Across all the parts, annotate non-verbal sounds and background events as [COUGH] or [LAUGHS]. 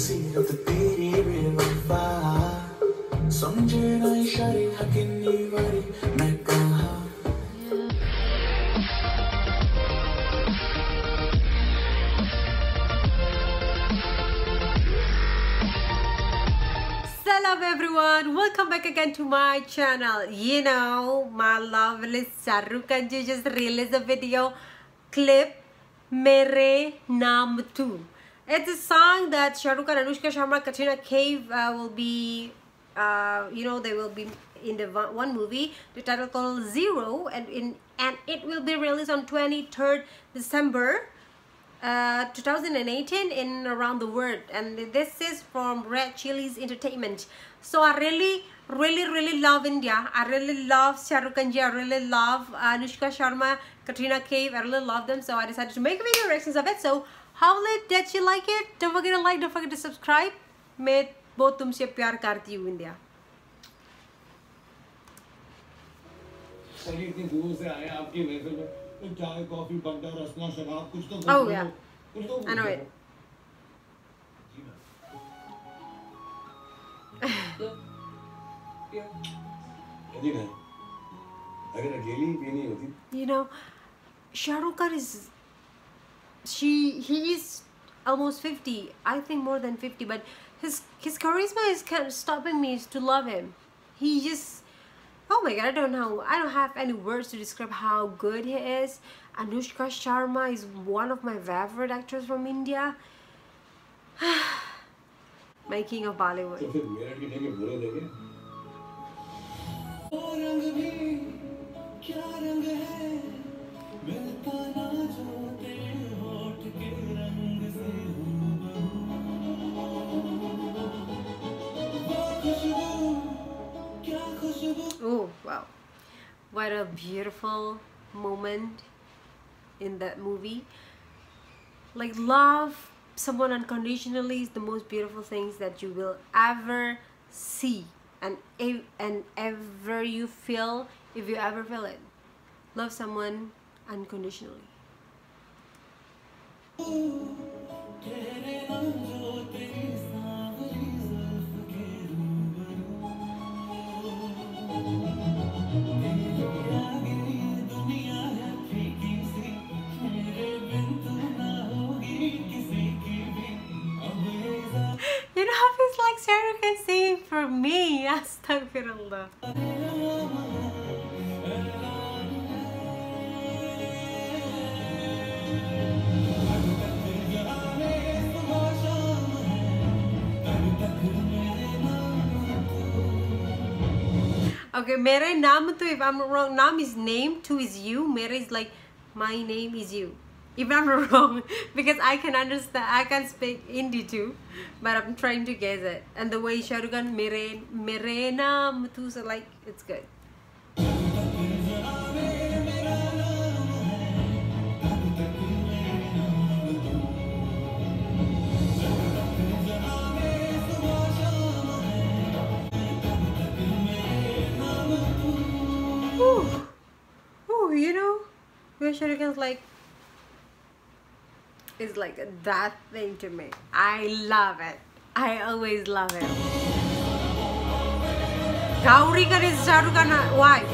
sea of the Piri River Samjhna ishare hakini wari main kaha Hello everyone, welcome back again to my channel. You know, my lovely Shahrukh Khan ji just released a video clip Mere Naam Tu it's a song that Shahrukh Anushka Sharma, Katrina Kaif uh, will be, uh, you know, they will be in the one movie. The title called Zero, and in and it will be released on 23rd December uh, 2018 in around the world. And this is from Red Chillies Entertainment. So i really really really love india. I really love shahrukh khan i really love anushka sharma katrina kaif i really love them. So i decided to make a video reactions of it. So how let did you like it don't forget to like don't forget to subscribe मैं बहुत तुमसे प्यार करती हूँ India सही इतनी दूर से आए आपकी वजह से चाय कॉफ़ी बटर रसना शराब कुछ तो हो। गया कुछ तो I know it You know, Shahrukh is she he is almost 50 I think more than 50 but his his charisma is kind of stopping me to love him. He just oh my god I don't know I don't have any words to describe how good he is. Anushka Sharma is one of my favorite actors from India. [SIGHS] My king of Bollywood Oh wow. What a beautiful moment in that movie. Like love someone unconditionally is the most beautiful things that you will ever see and and ever you feel if you ever feel it. Love someone unconditionally. Sarah can sing for me. Astaghfirullah. Okay, mere naam tu, if I'm wrong, naam is name, tu is you, mere is like my name is you. If I'm [LAUGHS] wrong, because I can understand, I can speak Hindi too, but I'm trying to guess it. And the way Khan, mere, mere naam like, it's good. Ooh, ooh, you know, where Rukh like, is like that thing to me. I love it. I always love it. Gauri Khan is Shah Rukh wife.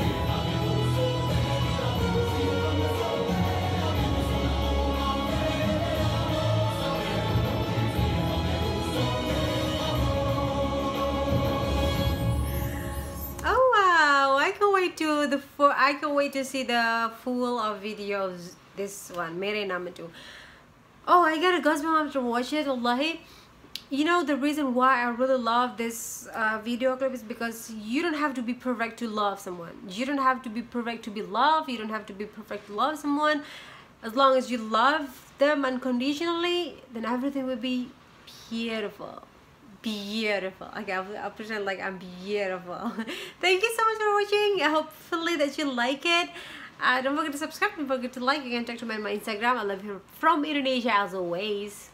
Oh wow! I can wait to the full. I can wait to see the full of videos. This one, Mere Naam Tu. Oh, I got a goosebump to watch it. Wallahi. You know the reason why I really love this uh, video clip is because you don't have to be perfect to love someone. You don't have to be perfect to be loved. You don't have to be perfect to love someone. As long as you love them unconditionally, then everything will be beautiful beautiful okay I'll, I'll like i'm beautiful [LAUGHS] thank you so much for watching hopefully that you like it uh, don't forget to subscribe don't forget to like you can check to my, my instagram. I love you from indonesia as always